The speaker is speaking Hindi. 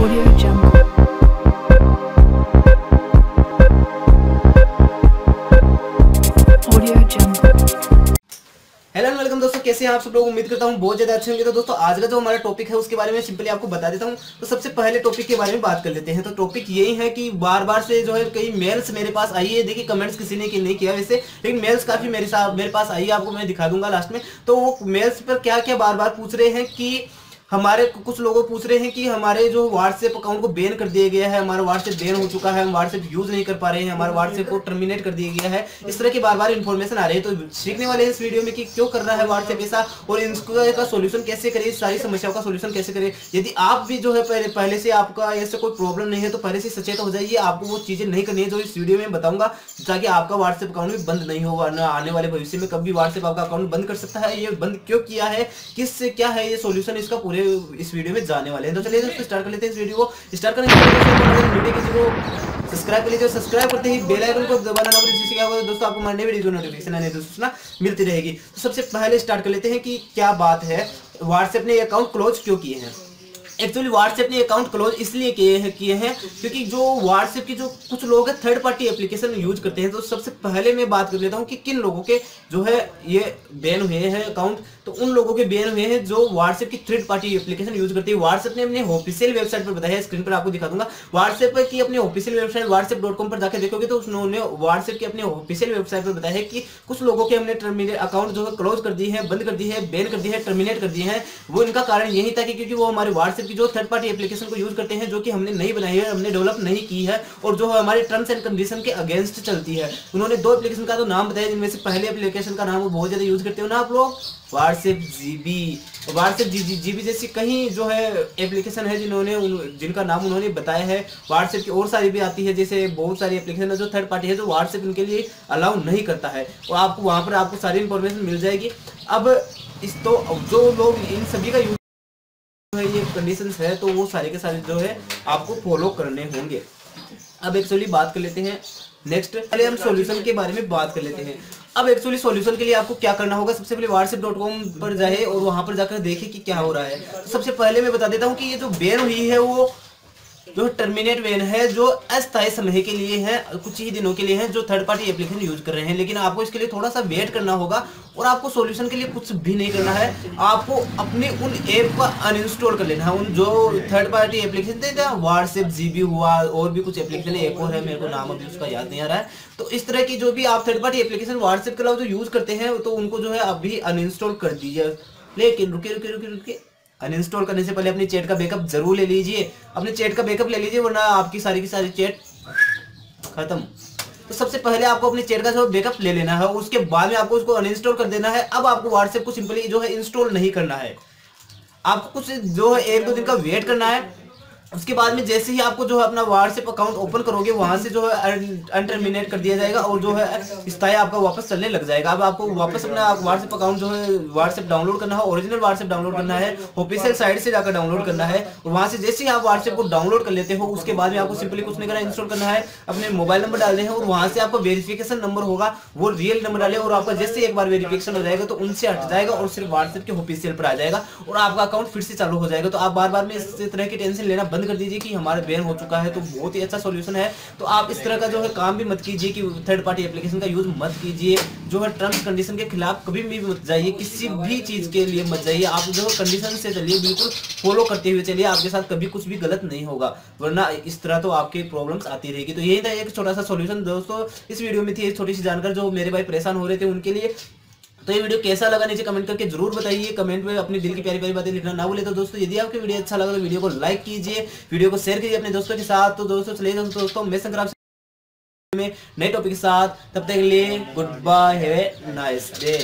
हेलो वेलकम दोस्तों, कैसे हैं आप सब लोग? उम्मीद करता हूँ बहुत ज़्यादा अच्छे होंगे। तो दोस्तों, आज का जो हमारा टॉपिक है, उसके बारे में सिंपली आपको बता देता हूँ। तो सबसे पहले टॉपिक के बारे में बात कर लेते हैं। तो टॉपिक यही है कि बार बार से जो है कई मेल्स मेरे पास आई है। देखिए कमेंट्स किसी ने नहीं किया वैसे, लेकिन मेल्स काफ़ी मेरे साथ, मेरे पास आई है, आपको मैं दिखा दूँगा लास्ट में। तो वो मेल्स पर क्या क्या बार बार पूछ रहे हैं कि हमारे कुछ लोगों पूछ रहे हैं कि हमारे जो व्हाट्सएप अकाउंट को बैन कर दिया गया है हमारा व्हाट्सएप बैन हो चुका है हम व्हाट्सएप यूज़ नहीं कर पा रहे हैं हमारे व्हाट्सएप को टर्मिनेट कर दिया गया है। इस तरह की बार बार इन्फॉर्मेशन आ रही है तो सीखने वाले हैं इस वीडियो में कि क्यों कर रहा है व्हाट्सएप ऐसा और इसका सोल्यूशन कैसे करें सारी समस्याओं का सोल्यूशन कैसे करें। यदि आप भी जो है पहले पहले से आपका ऐसे कोई प्रॉब्लम नहीं है तो पहले से सचेत हो जाइए आपको वो चीज़ें नहीं करनी है जो इस वीडियो में बताऊँगा ताकि आपका व्हाट्सएप अकाउंट भी बंद नहीं होगा न आने वाले भविष्य में कभी व्हाट्सएप आपका अकाउंट बंद कर सकता है। ये बंद क्यों किया है? किस क्या है ये सोल्यूशन इसका पूरे इस वीडियो में जाने वाले हैं। तो चलिए दोस्तों स्टार्ट कर लेते हैं इस वीडियो को। स्टार्ट करने के लिए वीडियो किसी को सब्सक्राइब कर लीजिए सब्सक्राइब करते ही बेल आइकन को दबाना ना जिससे क्या होगा दोस्तों, आपको हमारे वीडियो नोटिफिकेशन आने सूचना मिलती रहेगी। तो सबसे पहले स्टार्ट कर लेते हैं कि क्या बात है व्हाट्सएप ने अकाउंट क्लोज क्यों किए हैं? एक्चुअली व्हाट्सएप ने अकाउंट क्लोज इसलिए किए हैं किए हैं, क्योंकि जो व्हाट्सएप की जो कुछ लोग हैं थर्ड पार्टी एप्लीकेशन यूज़ करते हैं तो सबसे पहले मैं बात कर लेता हूँ कि किन लोगों के जो है ये बैन हुए हैं अकाउंट तो उन लोगों के बैन हुए हैं जो व्हाट्सएप की थर्ड पार्टी एप्लीकेशन यूज़ करती है। व्हाट्सएप ने अपने ऑफिशियल वेबसाइट पर बताया स्क्रीन पर आपको दिखा दूँगा। व्हाट्सएप की अपनी official website WhatsApp dot com पर जाकर देखोगे तो उन्होंने व्हाट्सएप की अपने ऑफिशियल वेबसाइट पर बताया कि कुछ लोगों के हमने टर्मिनेट अकाउंट जो है क्लोज कर दी है, बंद कर दी है बैन कर दी है टर्मिनेट कर दी है। वो इनका कारण यही था कि क्योंकि वो हमारे व्हाट्सएप की जो थर्ड पार्टी एप्लीकेशन को यूज़ करते हैं, जो कि हमने नहीं बनाई है, हमने डेवलप नहीं की है, और जो हमारे टर्म्स एंड कंडीशन के अगेंस्ट चलती है। उन्होंने दो एप्लीकेशन का तो नाम बताया, जिनमें से पहले एप्लीकेशन का नाम वो बहुत ज़्यादा यूज़ करते हो ना आप लोग? WhatsApp GB WhatsApp G GB जैसी कहीं जो है एप्लीकेशन है जिन्होंने जिनका नाम उन्होंने बताया है। व्हाट्सएप की और सारी भी आती है, जैसे बहुत सारी एप्लीकेशन है जो थर्ड पार्टी है, जो व्हाट्सएप इनके लिए अलाउ नहीं करता है। और आपको, वहाँ पर आपको सारी इंफॉर्मेशन मिल जाएगी। अब इस तो जो लोग इन सभी का ये कंडीशंस है तो वो सारे के सारे जो है आपको फॉलो करने होंगे। अब एक्चुअली बात कर लेते हैं नेक्स्ट पहले हम सॉल्यूशन के बारे में बात कर लेते हैं। अब एक्चुअली सॉल्यूशन के लिए आपको क्या करना होगा? सबसे पहले व्हाट्सएप डॉट कॉम पर जाए और वहाँ पर जाकर देखे कि क्या हो रहा है। सबसे पहले मैं बता देता हूँ कि ये जो बैन हुई है, वो जो टर्मिनेट वेन है, जो अस्थायी समय के लिए है, कुछ ही दिनों के लिए है, जो थर्ड पार्टी एप्लीकेशन यूज़ कर रहे हैं। लेकिन आपको इसके लिए थोड़ा सा वेट करना होगा और आपको सॉल्यूशन के लिए कुछ भी नहीं करना है। आपको अपने उन ऐप को अनइंस्टॉल कर लेना है। उन जो थर्ड पार्टी एप्लीकेशन थे व्हाट्सएप जीबी हुआ, और भी कुछ एप्लीकेशन एक और है, मेरे को नाम अभी उसका याद नहीं आ रहा है। तो इस तरह की जो भी आप थर्ड पार्टी एप्लीकेशन व्हाट्सएप के अलावा जो यूज़ करते हैं तो उनको जो है अभी अनइंस्टॉल कर दीजिए। लेकिन रुके रुके रुके रुके अनइंस्टॉल करने से पहले अपनी चैट का बैकअप ज़रूर ले लीजिए। अपने चैट का बैकअप ले लीजिए, वरना आपकी सारी की सारी चैट खत्म। तो सबसे पहले आपको अपने चैट का जो बैकअप ले लेना है, उसके बाद में आपको उसको अनइंस्टॉल कर देना है। अब आपको व्हाट्सएप को सिंपली जो है इंस्टॉल नहीं करना है। आपको कुछ जो है एक दो दिन का वेट करना है। उसके बाद में जैसे ही आपको जो है अपना व्हाट्सएप अकाउंट ओपन करोगे, वहाँ से जो है अनटर्मिनेट कर दिया जाएगा और जो है स्थायी आपका वापस चलने लग जाएगा। अब आपको वापस अपना व्हाट्सएप अकाउंट जो है व्हाट्सएप डाउनलोड करना है ओरिजिनल व्हाट्सएप डाउनलोड करना है ऑफिशियल साइट से जाकर डाउनलोड करना है। वहाँ से जैसे ही आप व्हाट्सएप को डाउनलोड कर लेते हो, उसके बाद में आपको सिंपली कुछ नहीं करना इंस्टॉल करना है, अपने मोबाइल नंबर डालने और वहाँ से आपका वेरिफिकेशन नंबर होगा, वो रियल नंबर डाले और आपका जैसे एक बार वेरिफिकेशन हो जाएगा तो उनसे हट जाएगा और सिर्फ़ व्हाट्सएप के ऑफिशियल पर आ जाएगा और आपका अकाउंट फिर से चालू हो जाएगा। तो आप बार बार में इस तरह की टेंशन लेना कर दीजिए कि हमारे बैन हो चुका है तो बहुत ही अच्छा सॉल्यूशन है। तो आप इस तरह का जो है काम भी मत कीजिए कि थर्ड पार्टी एप्लीकेशन का यूज़ मत कीजिए। जो है टर्म्स कंडीशन के खिलाफ कभी भी मत जाइए, किसी भी चीज़ के लिए मत जाइए। आप जो कंडीशन से चलिए, बिल्कुल फॉलो करते हुए चलिए। आपके साथ कभी कुछ भी गलत नहीं होगा, वरना इस तरह तो आपके प्रॉब्लम्स आती रहेगी। तो यही था एक छोटा सा सोल्यूशन दोस्तों, इस वीडियो में थी छोटी सी जानकर जो मेरे भाई परेशान हो रहे थे, उनके लिए तो ये वीडियो कैसा लगा नीचे कमेंट करके ज़रूर बताइए। कमेंट में अपनी दिल की प्यारी प्यारी बातें लिखना ना बोले तो दोस्तों, यदि आपको वीडियो अच्छा लगा तो वीडियो को लाइक कीजिए, वीडियो को शेयर कीजिए अपने दोस्तों के साथ। तो दोस्तों, चलिए दोस्तों मैं संक्रांत में नए टॉपिक के साथ। तब तक के लिए goodbye have a nice day